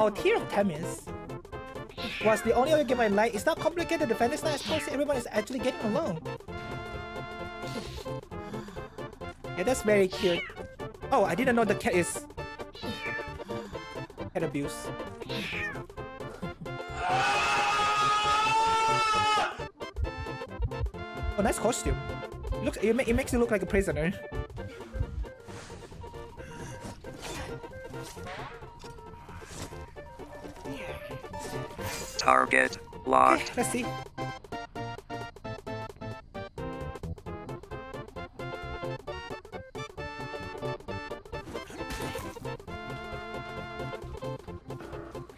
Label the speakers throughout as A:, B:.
A: Oh, Tear of Themis was the only other game I like. It's not complicated. The fan is not as close. Everyone is actually getting along. Yeah, that's very cute. Oh, I didn't know the cat is cat abuse. Oh, nice costume. Look, it, ma it makes you look like a prisoner.
B: Target locked.
A: Let's see.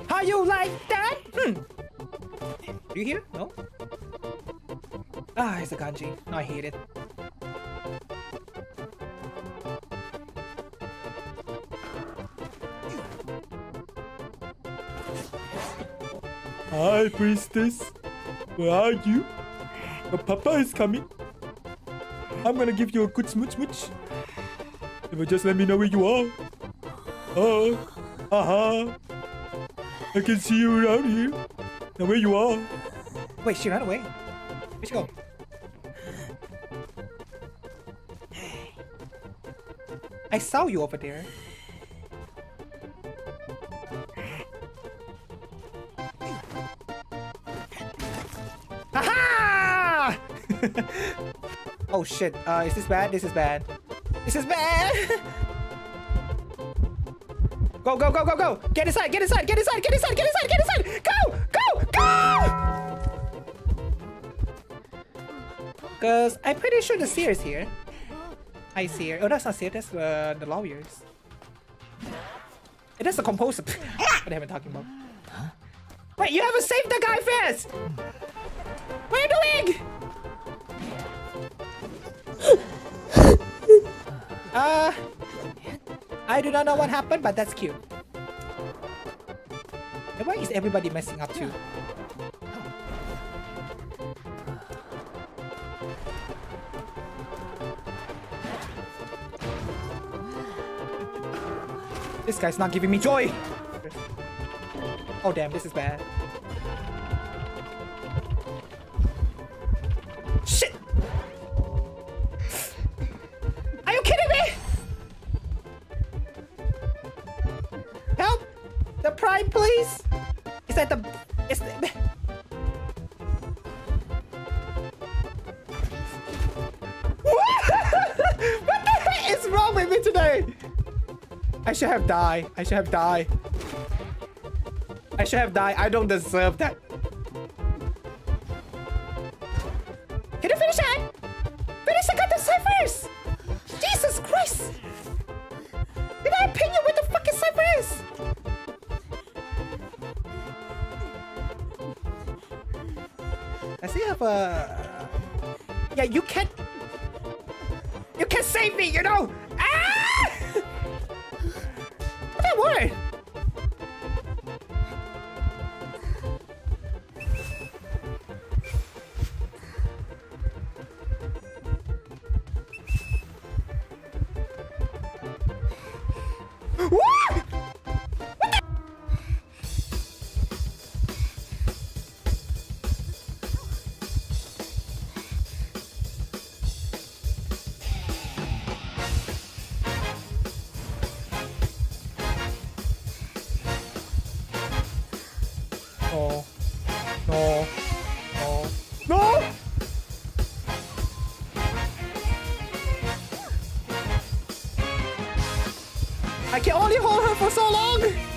A: How you like that? Hmm. You hear? No? Ah, it's a kanji. No, I hate it. Hi, priestess. Where are you? Papa is coming. I'm gonna give you a good smooch smooch. If you just let me know where you are. Oh, aha. I can see you around here. Now where you are. Wait, she ran away. Where'd she go? I saw you over there. Aha! oh shit. Uh, is this bad? This is bad. This is bad! go, go, go, go, go! Get inside, get inside, get inside, get inside, get inside, get inside! Go! Go! Go! Cause I'm pretty sure the seer is here. I see. Oh, that's not seer, that's uh, the lawyers. It is a composer. what am I talking about? Wait, you haven't saved the guy first! What are you doing? uh, I do not know what happened, but that's cute. And why is everybody messing up too? This guy's not giving me joy! Oh damn, this is bad. Should have died. I should have died. I should have died. I don't deserve that. Can you finish that? Finish the goddamn ciphers! Jesus Christ! In my opinion, what the fuck is ciphers? I see have a... Yeah, you can't... You can't save me, you know! Word? No. No. No. I can only hold her for so long!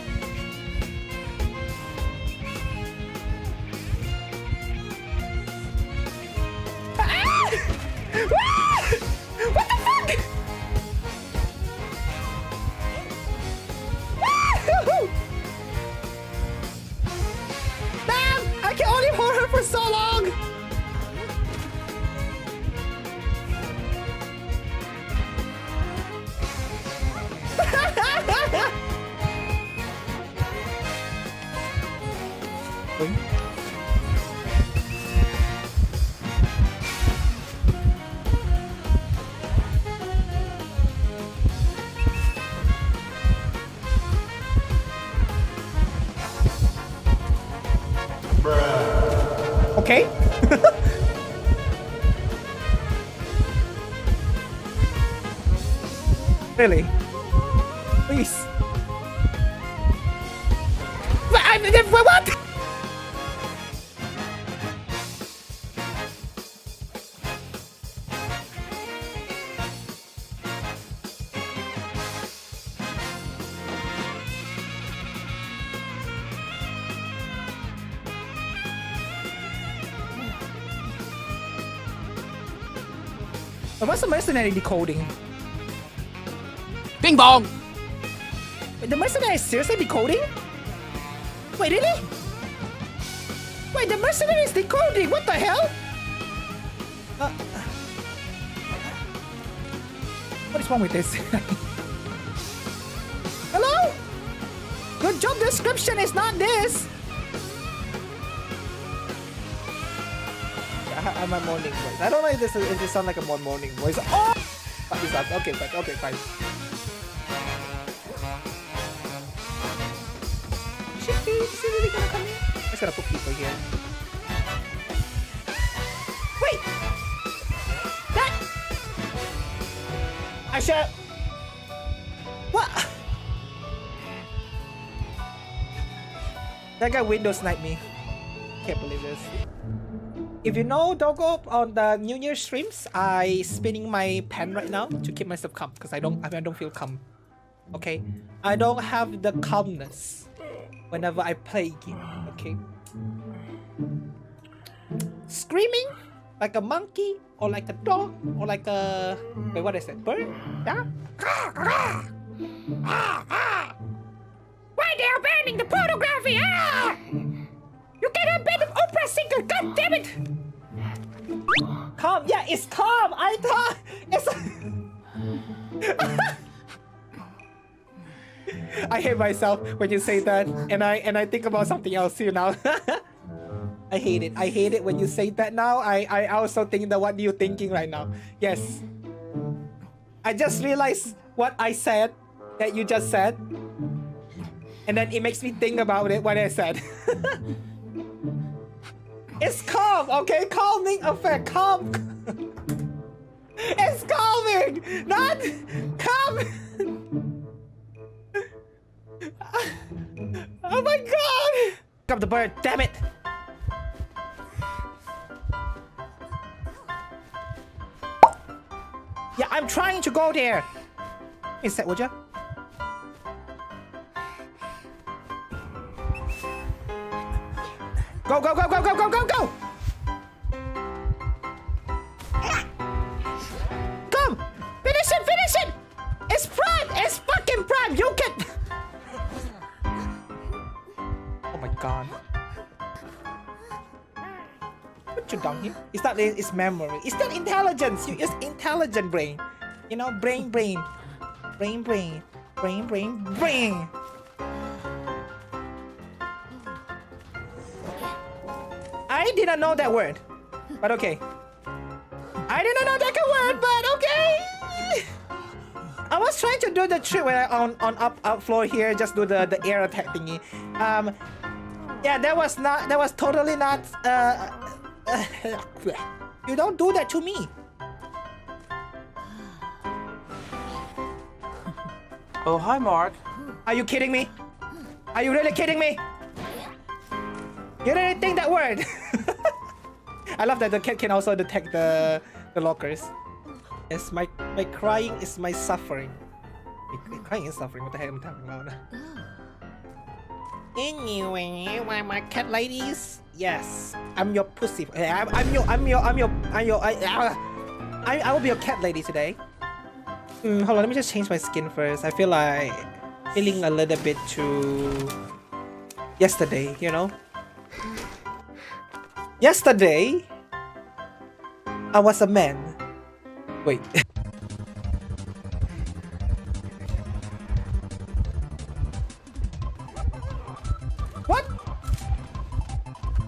A: Okay? really? What's the mercenary decoding?
C: Bing bong!
A: Wait, the mercenary is seriously decoding? Wait, really? Wait, the mercenary is decoding. What the hell? Uh, what is wrong with this? Hello? Your job description is not this. I'm a morning voice. I don't know if this is, if this sound like a more morning voice. Oh, Fuck this up. Okay, fine. Okay, fine. Is is she really gonna come in? I'm just gonna put people here. Wait! That! Asha! What? That guy window sniped me. Can't believe this. If you know Doggo on the New Year streams, I spinning my pen right now to keep myself calm because I don't I don't feel calm. Okay, I don't have the calmness whenever I play game. Okay, screaming like a monkey or like a dog or like a wait what is it bird? Yeah. Why they are banning the pornography? Ah! God damn it! Calm. Yeah, it's calm. I thought it's. I hate myself when you say that, and I and I think about something else too now. I hate it. I hate it when you say that now. I I also think that what are you thinking right now. Yes. I just realized what I said that you just said, and then it makes me think about it what I said. It's calm, okay? Calming effect, calm. it's calming, not calm. oh my god! Up the bird, damn it! Yeah, I'm trying to go there. Is that would you? Go, go, go, go, go, go, go, go! Come! Finish it, finish it! It's prime! It's fucking prime! You can... Oh my god. Put you down here. It's not it's memory. It's not intelligence. You use intelligent brain. You know, brain, brain. Brain, brain. Brain, brain, brain. I didn't know that word, but okay. I didn't know that word, but okay. I was trying to do the trick when I on on up up floor here, just do the the air attack thingy. Um, yeah, that was not that was totally not. Uh, uh, you don't do that to me.
B: Oh, hi, Mark.
A: Are you kidding me? Are you really kidding me? You didn't think that word. I love that the cat can also detect the the lockers. Yes, my my crying is my suffering. My crying is suffering. What the heck am I talking about? Anyway, why my cat ladies? Yes, I'm your pussy. I'm, I'm your I'm your I'm your I'm your I, uh, I I will be your cat lady today. Mm, hold on, let me just change my skin first. I feel like feeling a little bit too yesterday, you know. Yesterday, I was a man. Wait. what?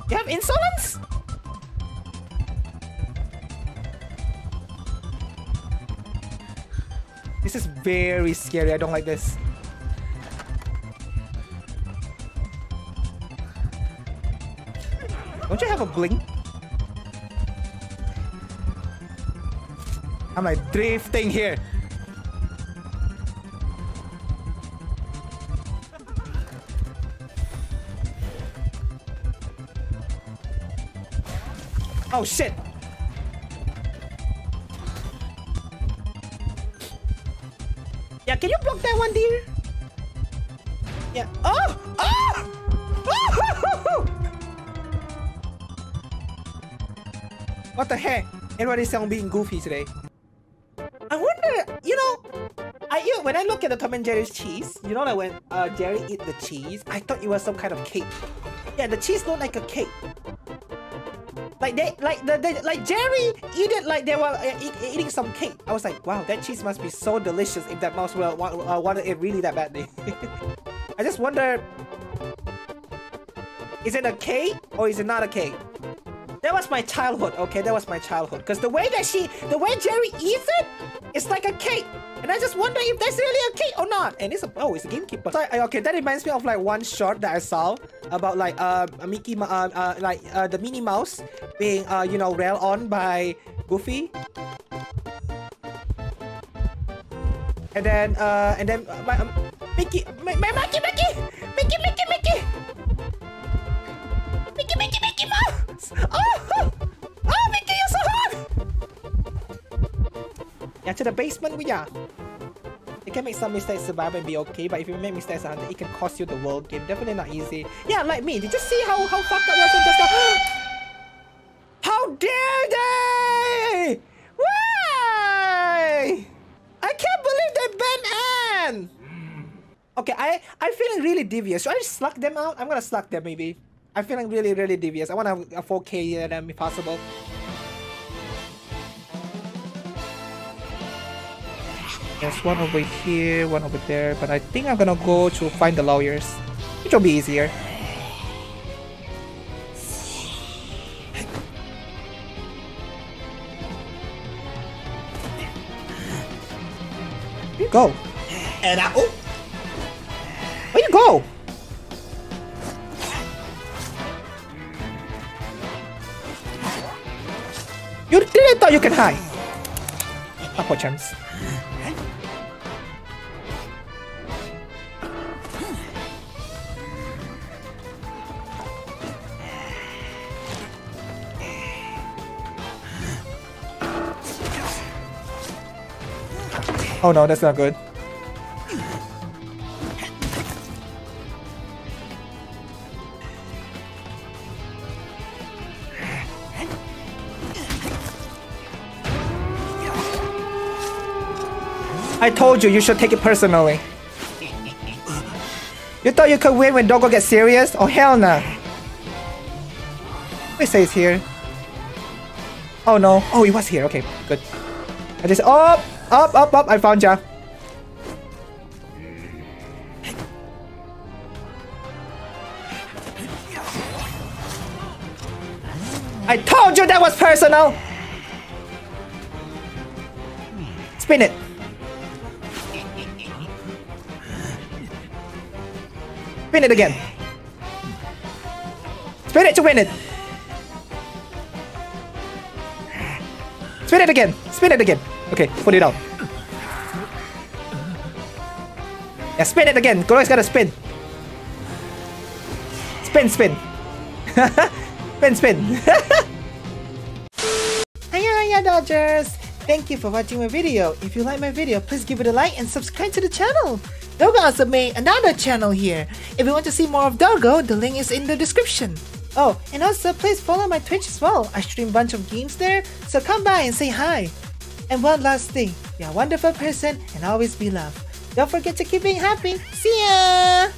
A: You have insolence? This is very scary. I don't like this. Don't you have a bling? I'm like drifting here. Oh shit! Yeah, can you block that one, dear? Yeah. Oh! Oh! oh! What the heck? Everybody's sound being goofy today. I wonder, you know, I you when I look at the Tom and Jerry's cheese, you know like when uh, Jerry eat the cheese, I thought it was some kind of cake. Yeah, the cheese looked like a cake. Like they, like the, the like Jerry eat it like they were uh, eat, eating some cake. I was like, wow, that cheese must be so delicious if that mouse will want, uh, wanted it really that badly. I just wonder, is it a cake or is it not a cake? That was my childhood, okay? That was my childhood. Because the way that she, the way Jerry eats it, it's like a cake. And I just wonder if that's really a cake or not. And it's a, oh, it's a gamekeeper. So, okay, that reminds me of like one short that I saw about like uh, Mickey, uh, uh, like uh, the Minnie Mouse being, uh, you know, railed on by Goofy. And then, uh, and then, uh, my, um, Mickey, my, my, Mickey, Mickey, Mickey, Mickey. Mickey, Yeah, to the basement we are. You can make some mistakes survive and be okay, but if you make mistakes it can cost you the world game. Definitely not easy. Yeah, like me. Did you see how, how fucked up was just now? How dare they! Why? I can't believe they banned Anne! Okay, I, I'm feeling really devious. Should I just slug them out? I'm gonna slug them maybe. I'm feeling really, really devious. I want to have a 4K them if possible. There's one over here, one over there, but I think I'm gonna go to find the lawyers, which will be easier. Go.
C: And I, oh,
A: Where you go? You didn't thought you can hide. Not for Oh no, that's not good. I told you, you should take it personally. You thought you could win when Doggo gets serious? Oh hell no. Nah. say says here. Oh no. Oh, he was here. Okay, good. I just up, up, up, up. I found ya. I told you that was personal. Spin it. Spin it again. Spin it to win it. Spin it again. Spin it again. Okay, put it out. Yeah, spin it again. Goro's gotta spin. Spin, spin. spin, spin. hiya, hiya, Dodgers. Thank you for watching my video. If you like my video, please give it a like and subscribe to the channel. Doggo also made another channel here. If you want to see more of Doggo, the link is in the description. Oh, and also please follow my Twitch as well. I stream bunch of games there, so come by and say hi. And one last thing, you're a wonderful person and always be loved. Don't forget to keep being happy. See ya!